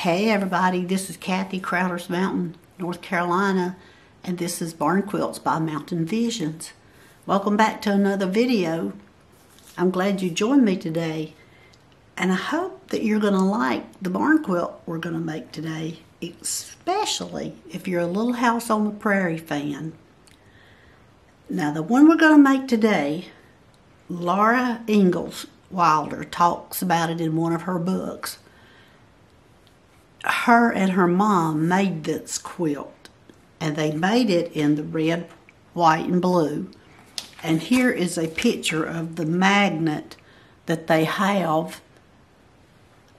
Hey everybody, this is Cathy Crowders Mountain, North Carolina, and this is Barn Quilts by Mountain Visions. Welcome back to another video. I'm glad you joined me today, and I hope that you're going to like the barn quilt we're going to make today, especially if you're a Little House on the Prairie fan. Now the one we're going to make today, Laura Ingalls Wilder talks about it in one of her books her and her mom made this quilt and they made it in the red, white, and blue. And here is a picture of the magnet that they have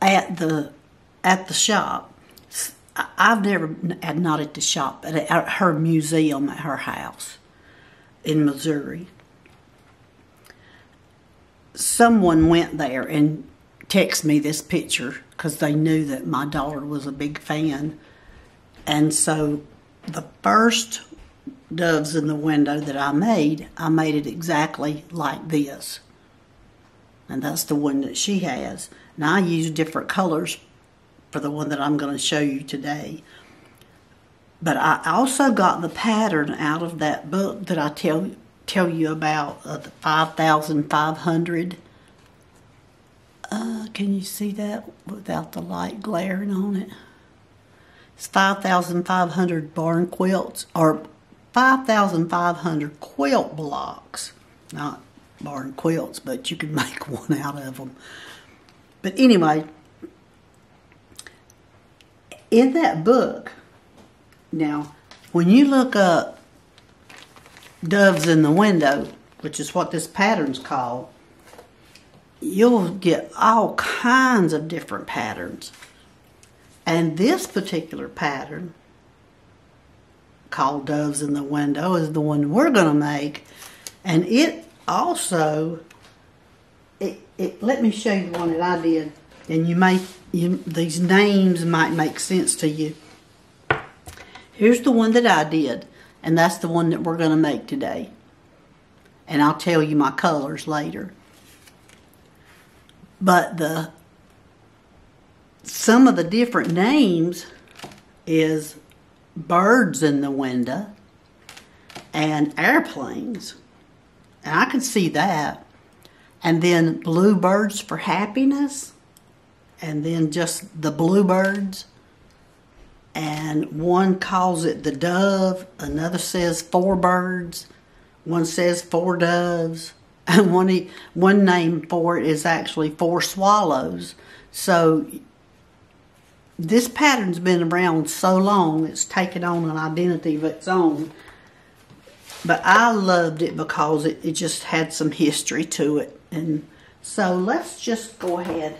at the at the shop. I've never, not at the shop, but at her museum at her house in Missouri. Someone went there and text me this picture because they knew that my daughter was a big fan. And so the first doves in the window that I made, I made it exactly like this. And that's the one that she has. Now I use different colors for the one that I'm going to show you today. But I also got the pattern out of that book that I tell tell you about, uh, the 5,500 uh, can you see that without the light glaring on it? It's 5,500 barn quilts, or 5,500 quilt blocks. Not barn quilts, but you can make one out of them. But anyway, in that book, now, when you look up doves in the window, which is what this pattern's called, you'll get all kinds of different patterns. And this particular pattern, called Doves in the Window, is the one we're going to make. And it also, it, it, let me show you one that I did. And you may, you, these names might make sense to you. Here's the one that I did. And that's the one that we're going to make today. And I'll tell you my colors later. But the some of the different names is birds in the window and airplanes. And I can see that. And then bluebirds for happiness. And then just the bluebirds. And one calls it the dove. Another says four birds. One says four doves one one name for it is actually four swallows. So this pattern's been around so long, it's taken on an identity of its own. But I loved it because it, it just had some history to it. And so let's just go ahead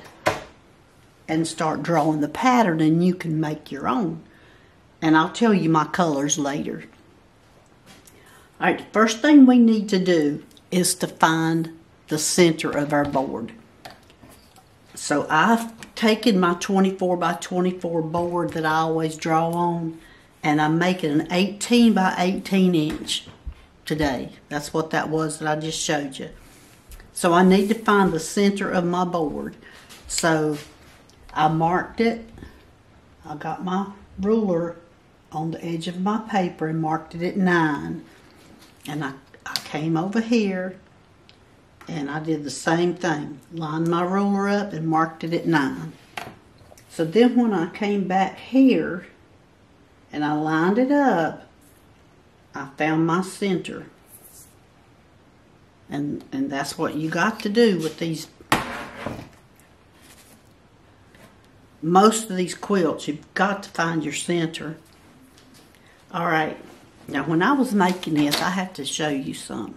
and start drawing the pattern and you can make your own. And I'll tell you my colors later. All right, first thing we need to do is to find the center of our board. So I've taken my 24 by 24 board that I always draw on and I'm making an 18 by 18 inch today. That's what that was that I just showed you. So I need to find the center of my board. So I marked it. I got my ruler on the edge of my paper and marked it at 9. And I I came over here and I did the same thing. Lined my ruler up and marked it at 9. So then when I came back here and I lined it up, I found my center. And, and that's what you got to do with these. Most of these quilts, you've got to find your center. All right. Now, when I was making this, I have to show you some.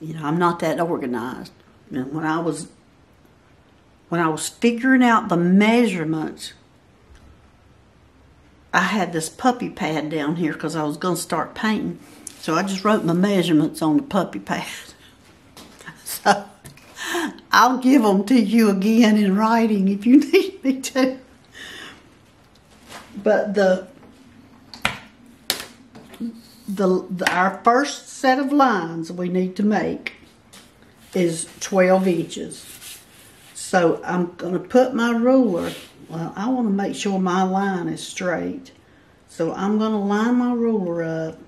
You know, I'm not that organized. And when I was when I was figuring out the measurements, I had this puppy pad down here because I was going to start painting. So I just wrote my measurements on the puppy pad. so I'll give them to you again in writing if you need me to. But the the, the, our first set of lines we need to make is 12 inches. So I'm going to put my ruler Well, I want to make sure my line is straight. So I'm going to line my ruler up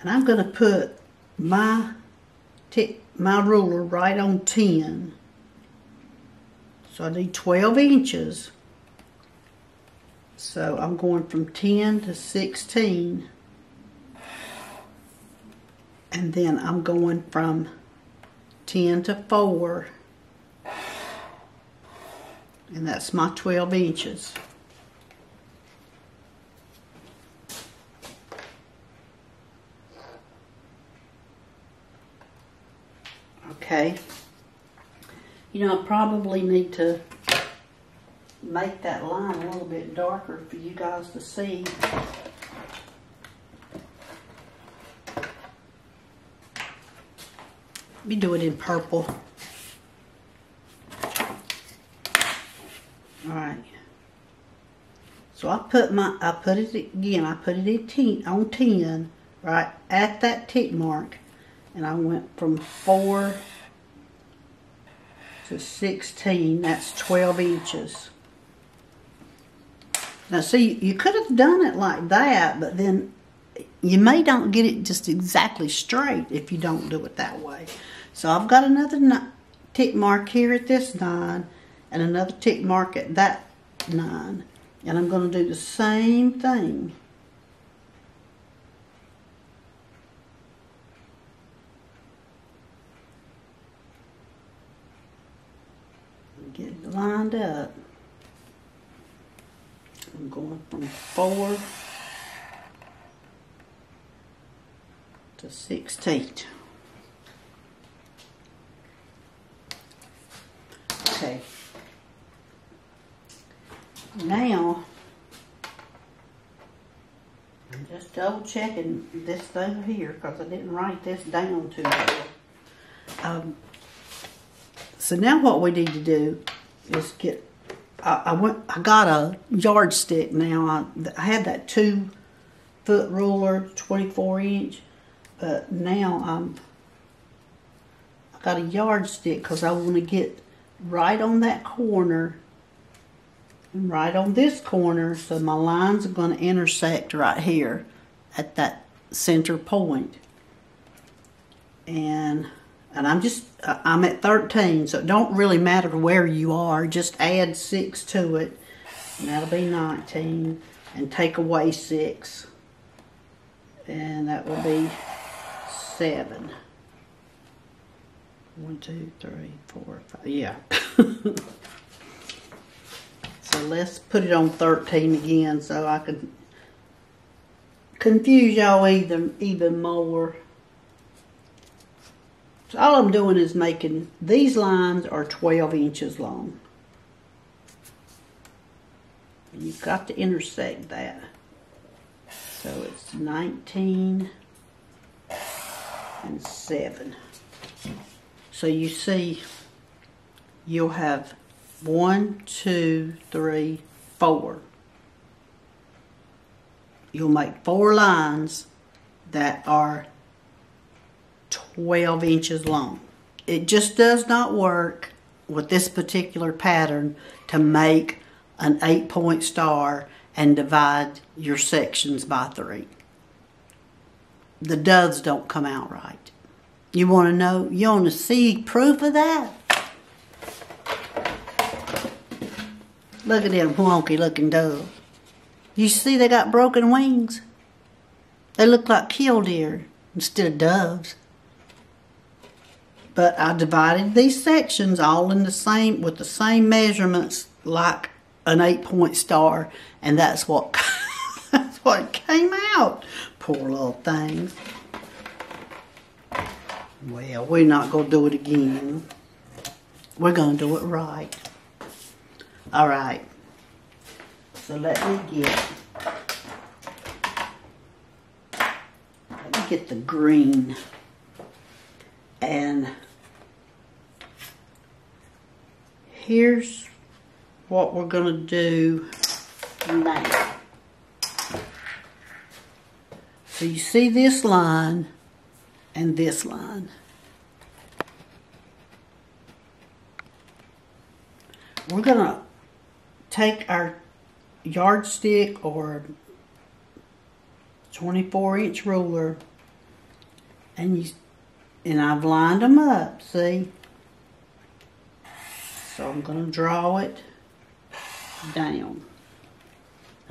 and I'm going to put my my ruler right on 10. So I need 12 inches. So I'm going from 10 to 16. And then I'm going from 10 to 4. And that's my 12 inches. Okay. You know, I probably need to make that line a little bit darker for you guys to see. Me do it in purple. Alright. So I put my, I put it again, I put it in ten, on 10, right, at that tick mark. And I went from 4 to 16, that's 12 inches. Now see, you could have done it like that, but then you may not get it just exactly straight if you don't do it that way. So I've got another tick mark here at this 9 and another tick mark at that 9. And I'm going to do the same thing. Get it lined up. I'm going from 4 to 16. Okay. Now, I'm just double checking this thing here because I didn't write this down too. Um, so now what we need to do is get, I, I went, I got a yardstick now. I, I had that two foot ruler, 24 inch, but now I'm, I got a yardstick because I want to get right on that corner and right on this corner so my lines are going to intersect right here at that center point. And and I'm just I'm at 13 so it don't really matter where you are just add 6 to it. And that'll be 19 and take away 6 and that will be 7 one, two, three, four, five. Yeah. so let's put it on 13 again so I can confuse y'all even, even more. So all I'm doing is making, these lines are 12 inches long. And you've got to intersect that. So it's 19 and 7. So you see, you'll have one, two, three, four. You'll make four lines that are 12 inches long. It just does not work with this particular pattern to make an eight point star and divide your sections by three. The doves don't come out right. You want to know, you want to see proof of that? Look at them wonky looking doves. You see they got broken wings? They look like killdeer instead of doves. But I divided these sections all in the same, with the same measurements like an eight point star. And that's what, that's what came out. Poor little thing. Well, we're not going to do it again. We're going to do it right. All right. So let me get, let me get the green. And here's what we're going to do now. So you see this line and this line. We're going to take our yardstick or 24 inch ruler and you and I've lined them up see? So I'm to draw it down.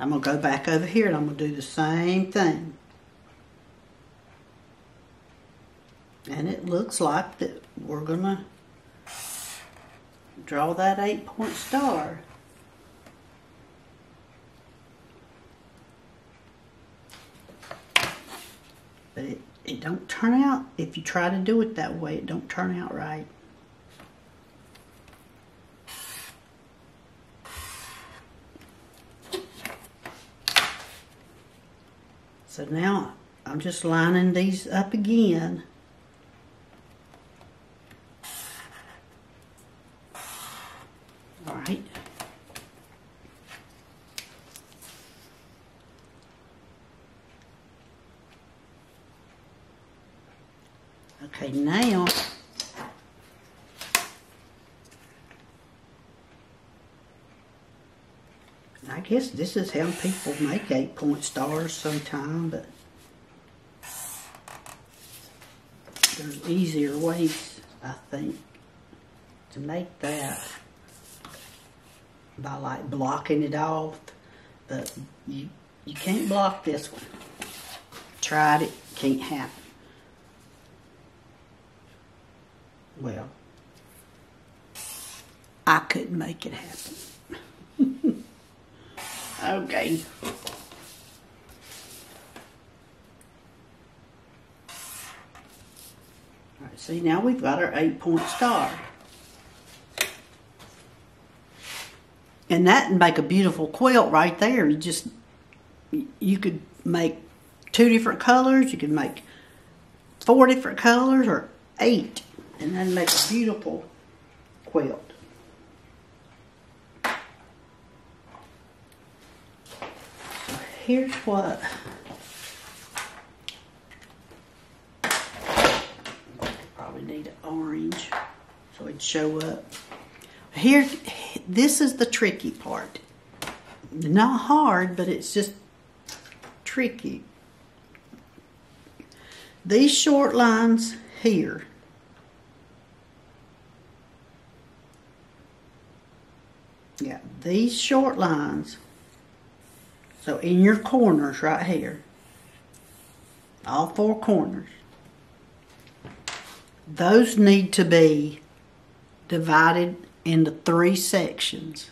I'm to go back over here and I'm to do the same thing and it looks like that we're going to draw that eight point star. But it, it don't turn out if you try to do it that way it don't turn out right. So now I'm just lining these up again all right Okay, now I guess this is how people make eight point stars sometime, but there's easier ways, I think, to make that by like blocking it off. But you you can't block this one. Tried it, can't happen. Well, I couldn't make it happen. okay. All right, see now we've got our eight point star. And that would make a beautiful quilt right there. You just, you could make two different colors. You could make four different colors or eight and then make a beautiful quilt. So here's what probably need an orange so it'd show up. Here, this is the tricky part. Not hard, but it's just tricky. These short lines here Yeah, these short lines, so in your corners right here, all four corners, those need to be divided into three sections.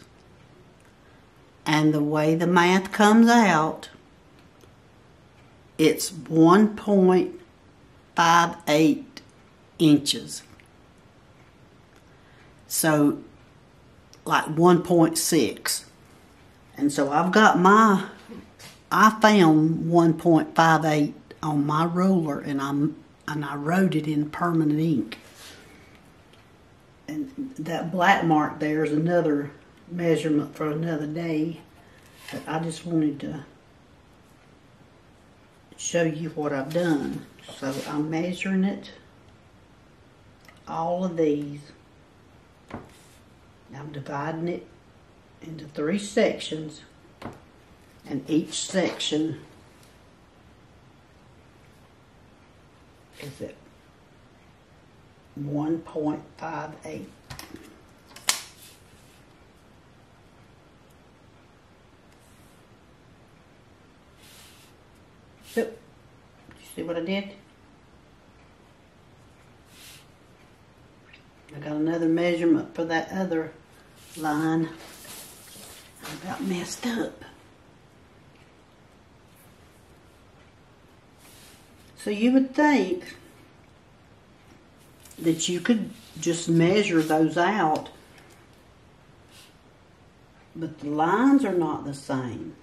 And the way the math comes out, it's 1.58 inches. So like 1.6. And so I've got my, I found 1.58 on my ruler and I'm, and I wrote it in permanent ink. And that black mark there is another measurement for another day. But I just wanted to show you what I've done. So I'm measuring it, all of these. I'm dividing it into three sections and each section is at 1.58. So, you see what I did? I got another measurement for that other line. I about messed up. So you would think that you could just measure those out, but the lines are not the same.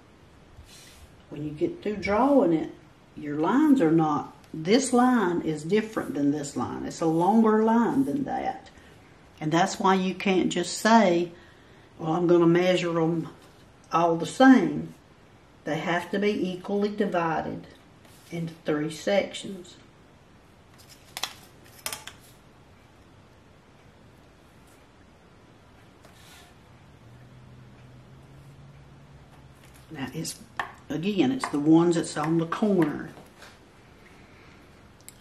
When you get through drawing it, your lines are not, this line is different than this line. It's a longer line than that. And that's why you can't just say, well, I'm going to measure them all the same. They have to be equally divided into three sections. Now it's, again, it's the ones that's on the corner.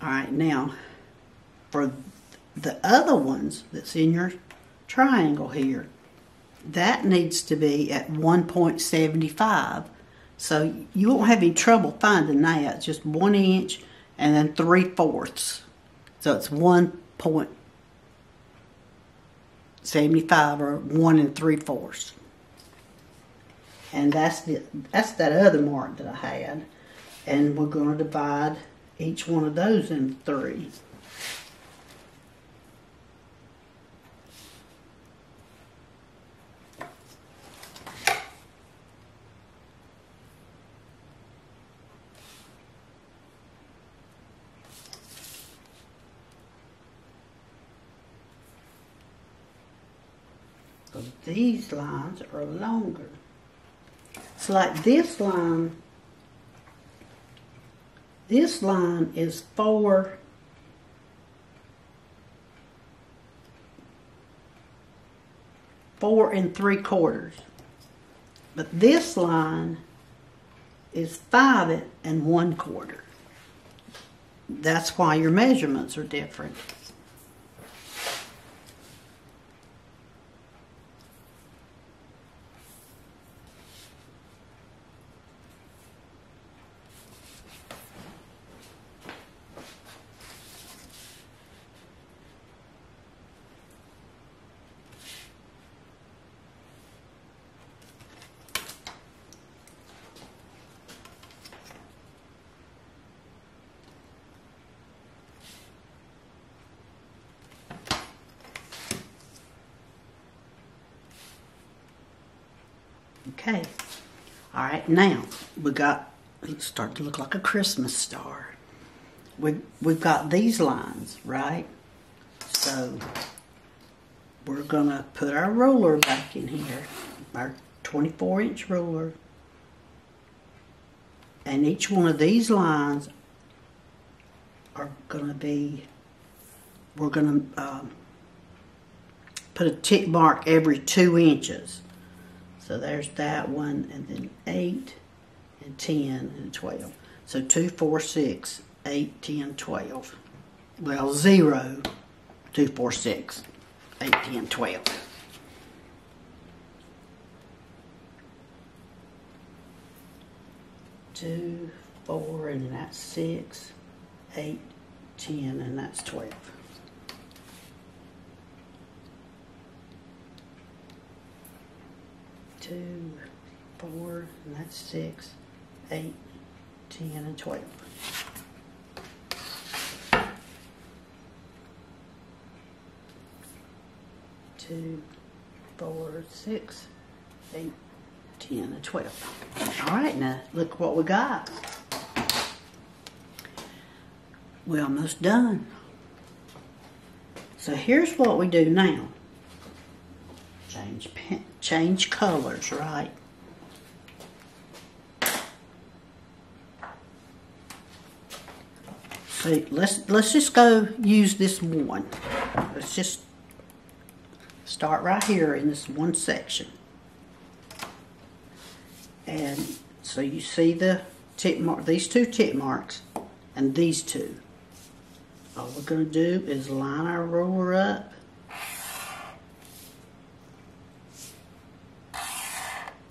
All right, now for the other ones that's in your triangle here, that needs to be at 1.75. So you won't have any trouble finding that. Just one inch and then three fourths. So it's 1.75 or one and three fourths. And that's the that's that other mark that I had. And we're going to divide each one of those in three. So these lines are longer. So like this line, this line is four four and three quarters. But this line is five and one quarter. That's why your measurements are different. Okay. All right, now we got it's starting to look like a Christmas star. We we've got these lines, right? So we're gonna put our ruler back in here, our 24 inch ruler. And each one of these lines are gonna be, we're gonna um, put a tick mark every two inches. So there's that one, and then 8, and 10, and 12. So 2, 4, 6, 8, 10, 12. Well, 0, 2, 4, 6, 8, 10, 12. Two, four, and that's six, eight, ten, and that's twelve. Two, four, and that's six, eight, ten, and twelve. Two, four, six, eight, ten, and twelve. All right, now look what we got. We're almost done. So here's what we do now change colors, right? See, let's let's just go use this one. Let's just start right here in this one section. And so you see the tick mark, these two tick marks, and these two. All we're going to do is line our ruler up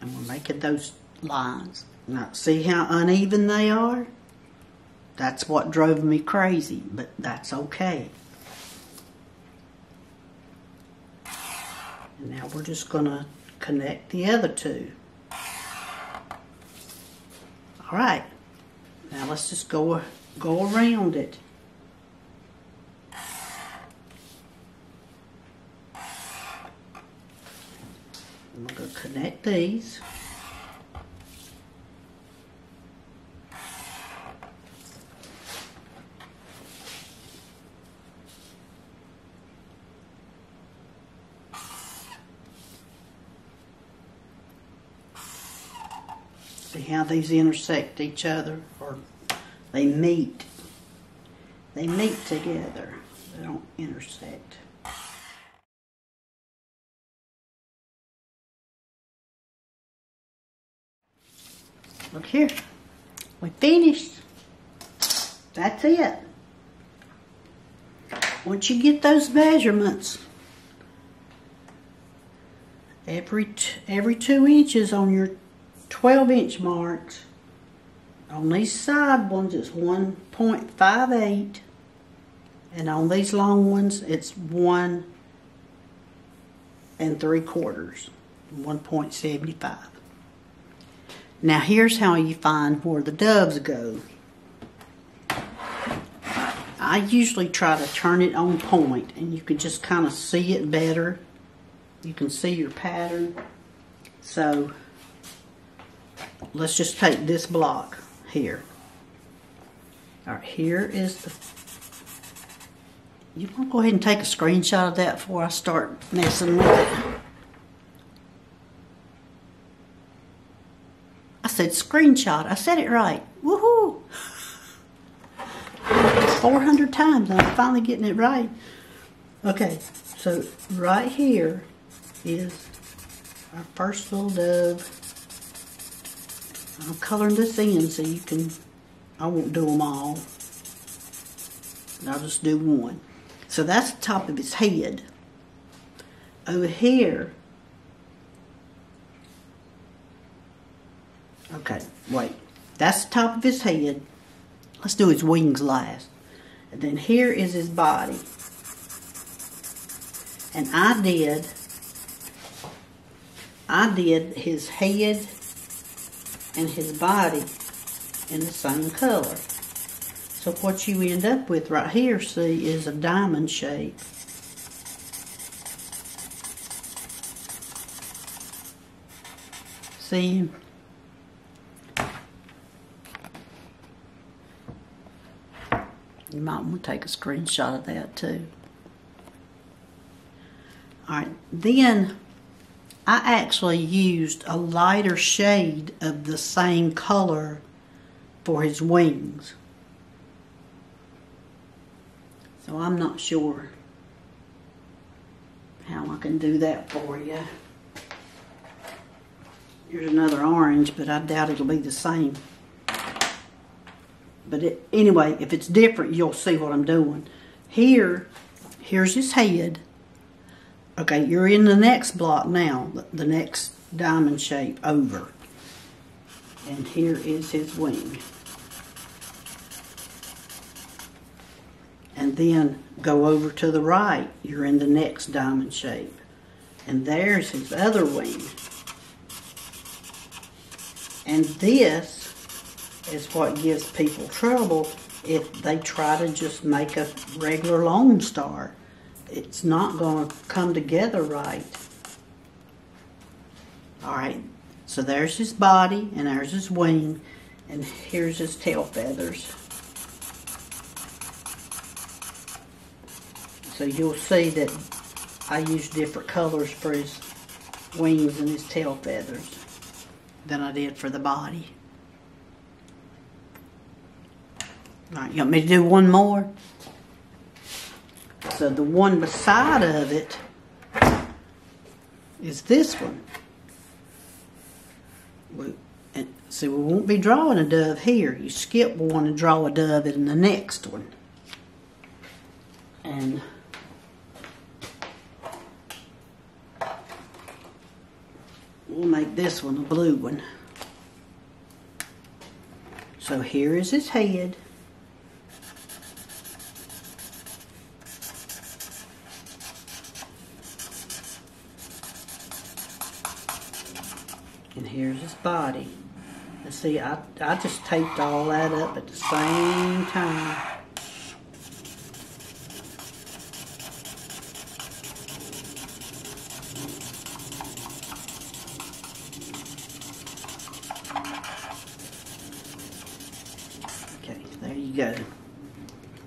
and we're making those lines. Now, see how uneven they are? That's what drove me crazy, but that's okay. And now we're just going to connect the other two. All right. Now let's just go go around it. I'm going to connect these. See how these intersect each other or they meet. They meet together. They don't intersect. Look here. We finished. That's it. Once you get those measurements, every every two inches on your 12 inch marks, on these side ones it's 1.58 and on these long ones it's 1 and 3 quarters, 1.75. Now here's how you find where the doves go. I usually try to turn it on point and you can just kind of see it better. You can see your pattern. So let's just take this block here. All right, here is the, you want to go ahead and take a screenshot of that before I start messing with it. Said screenshot. I said it right. Woohoo! 400 times I'm finally getting it right. Okay, so right here is our first little dove. I'm coloring this in so you can, I won't do them all. I'll just do one. So that's the top of his head. Over here, okay, wait. That's the top of his head. Let's do his wings last. And then here is his body. And I did, I did his head and his body in the same color. So what you end up with right here, see, is a diamond shape. See? You might want to take a screenshot of that too. Alright, then I actually used a lighter shade of the same color for his wings. So I'm not sure how I can do that for you. Here's another orange, but I doubt it'll be the same. But it, anyway, if it's different, you'll see what I'm doing. Here, here's his head. Okay, you're in the next block now, the next diamond shape over. And here is his wing. And then go over to the right, you're in the next diamond shape. And there's his other wing. And this is what gives people trouble if they try to just make a regular Lone Star. It's not going to come together right. All right, so there's his body, and there's his wing, and here's his tail feathers. So you'll see that I use different colors for his wings and his tail feathers than I did for the body. All right, you want me to do one more? So the one beside of it is this one. We, and see, we won't be drawing a dove here. You skip one and draw a dove in the next one. And we'll make this one a blue one. So here is his head. And here's his body. And see, I, I just taped all that up at the same time. Okay, there you go.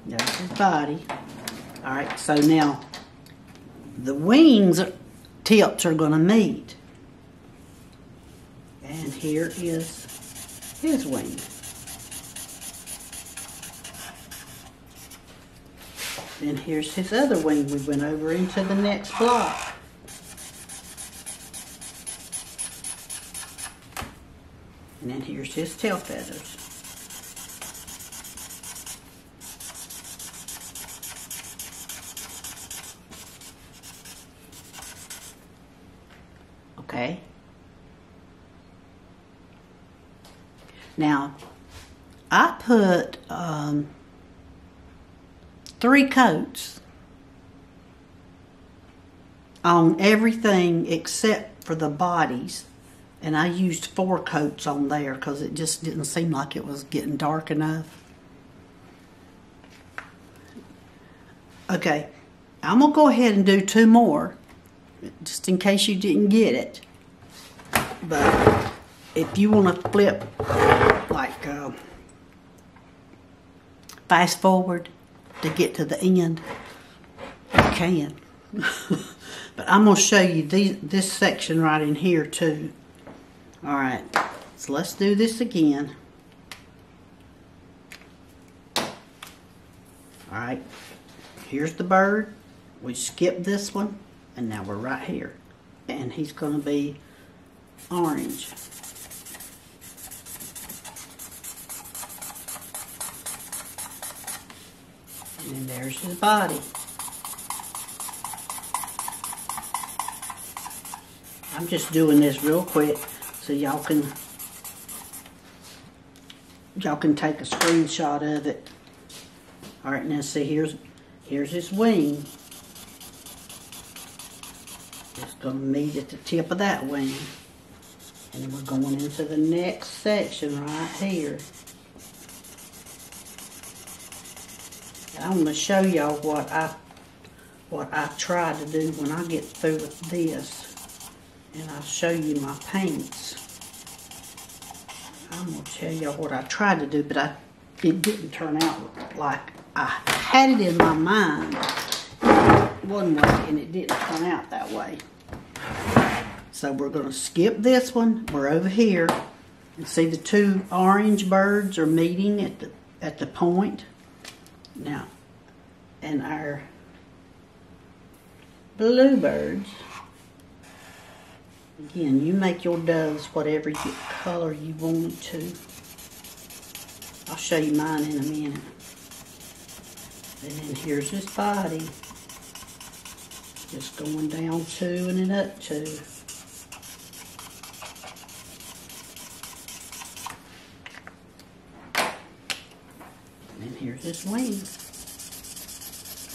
There's his body. All right, so now the wings uh, tips are going to meet here is his wing. Then here's his other wing. We went over into the next block. And then here's his tail feathers. Okay. Now, I put um, three coats on everything except for the bodies. And I used four coats on there because it just didn't seem like it was getting dark enough. Okay, I'm going to go ahead and do two more just in case you didn't get it. But if you want to flip like uh, fast forward to get to the end, you can. but I'm going to show you these, this section right in here too. All right, so let's do this again. All right, here's the bird. We skipped this one, and now we're right here. And he's going to be orange. And there's his body. I'm just doing this real quick so y'all can y'all can take a screenshot of it. All right, now see here's here's his wing. It's gonna meet at the tip of that wing. And we're going into the next section right here. I'm gonna show y'all what I what I try to do when I get through with this and I'll show you my paints. I'm going to tell y'all what I tried to do, but I, it didn't turn out like I had it in my mind one way, and it didn't turn out that way. So we're going to skip this one. We're over here. And see the two orange birds are meeting at the, at the point. Now, and our bluebirds Again, you make your doves whatever you, color you want to. I'll show you mine in a minute. And then here's his body. Just going down two and then up two. Here's wings.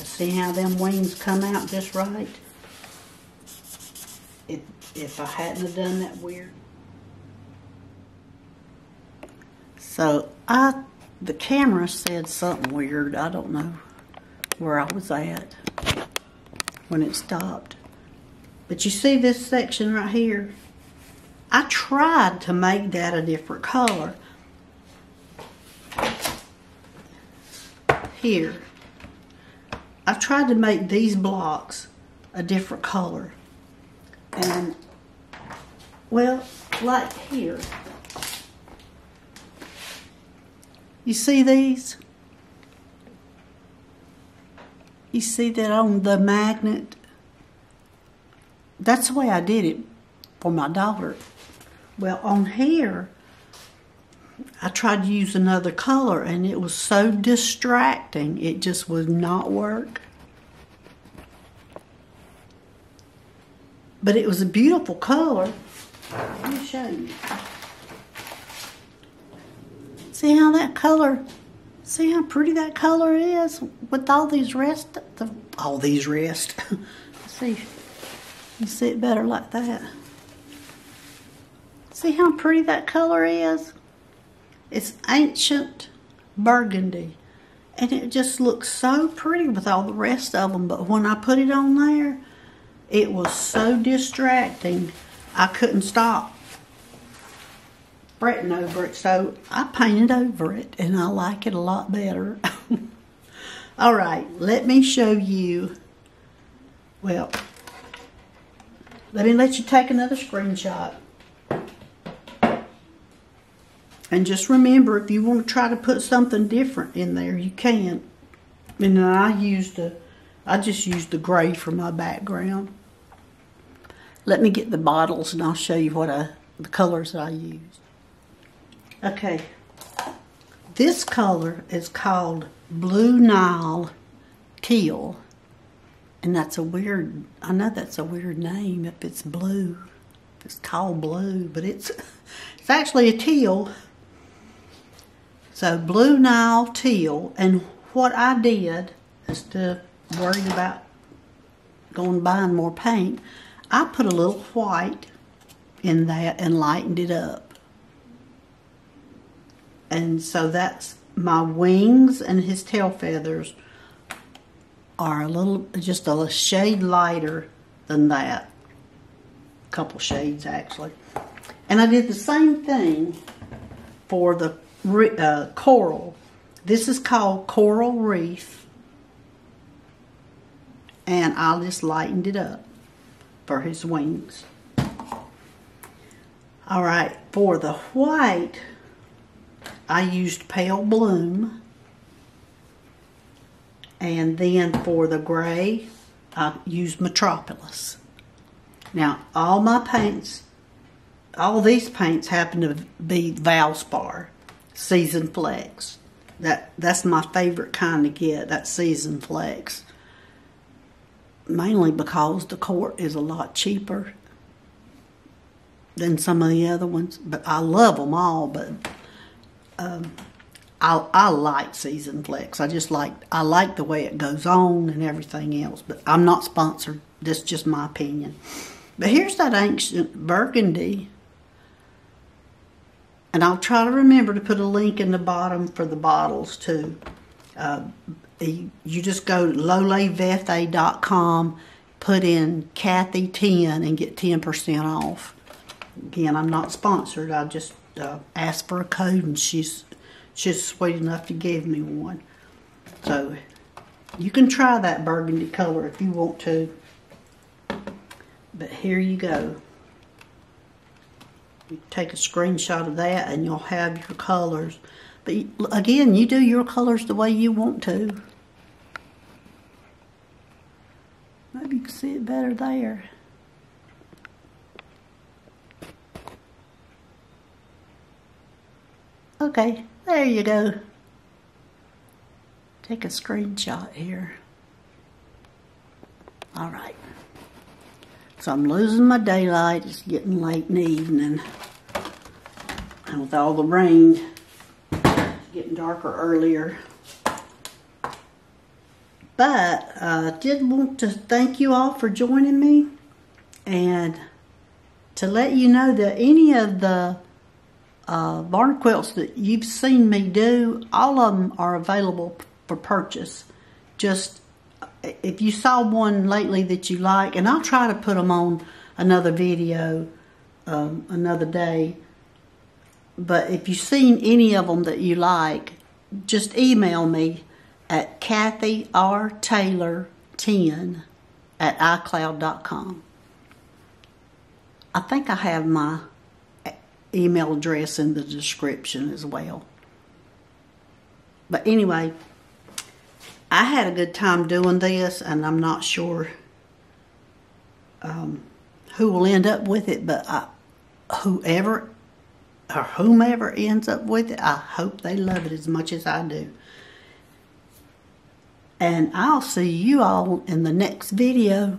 See how them wings come out just right? If, if I hadn't have done that weird. So I, the camera said something weird. I don't know where I was at when it stopped. But you see this section right here? I tried to make that a different color. Here. I've tried to make these blocks a different color. And, well, like here. You see these? You see that on the magnet? That's the way I did it for my daughter. Well, on here, I tried to use another color and it was so distracting, it just would not work. But it was a beautiful color. Let me show you. See how that color, see how pretty that color is with all these rest, the, all these rest. see, you see it better like that. See how pretty that color is? It's ancient burgundy. And it just looks so pretty with all the rest of them. But when I put it on there, it was so distracting, I couldn't stop fretting over it. So I painted over it, and I like it a lot better. All right, let me show you. Well, let me let you take another screenshot. And just remember, if you want to try to put something different in there, you can. And I used a, I just used the gray for my background. Let me get the bottles and I'll show you what I, the colors I used. Okay. This color is called Blue Nile Teal. And that's a weird, I know that's a weird name if it's blue. It's called blue, but it's it's actually a teal. So Blue Nile Teal. And what I did, instead of worrying about going buying more paint, I put a little white in that and lightened it up. And so that's my wings and his tail feathers are a little, just a shade lighter than that. A couple shades actually. And I did the same thing for the uh, coral. This is called Coral Reef. And I just lightened it up for his wings. All right, for the white, I used Pale Bloom. And then for the gray, I used Metropolis. Now, all my paints, all these paints happen to be Valspar Season Flex. That That's my favorite kind to get, that Season Flex. Mainly because the quart is a lot cheaper than some of the other ones. But I love them all, but um, I, I like Season Flex. I just like I like the way it goes on and everything else. But I'm not sponsored. That's just my opinion. But here's that ancient burgundy. And I'll try to remember to put a link in the bottom for the bottles too. Uh, you just go to lolivefe.com, put in Cathy 10 and get 10% off. Again, I'm not sponsored. I just uh, asked for a code and she's she's sweet enough to give me one. So you can try that burgundy color if you want to. But here you go. Take a screenshot of that and you'll have your colors. But again, you do your colors the way you want to. Maybe you can see it better there. Okay, there you go. Take a screenshot here. All right. So I'm losing my daylight. It's getting late in the evening. And with all the rain, it's getting darker earlier. But I uh, did want to thank you all for joining me and to let you know that any of the uh, barn quilts that you've seen me do, all of them are available for purchase. Just if you saw one lately that you like, and I'll try to put them on another video um, another day. But if you've seen any of them that you like, just email me at Cathy R. Taylor 10 at iCloud.com. I think I have my email address in the description as well. But anyway, I had a good time doing this, and I'm not sure um, who will end up with it, but I, whoever or whomever ends up with it, I hope they love it as much as I do. And I'll see you all in the next video.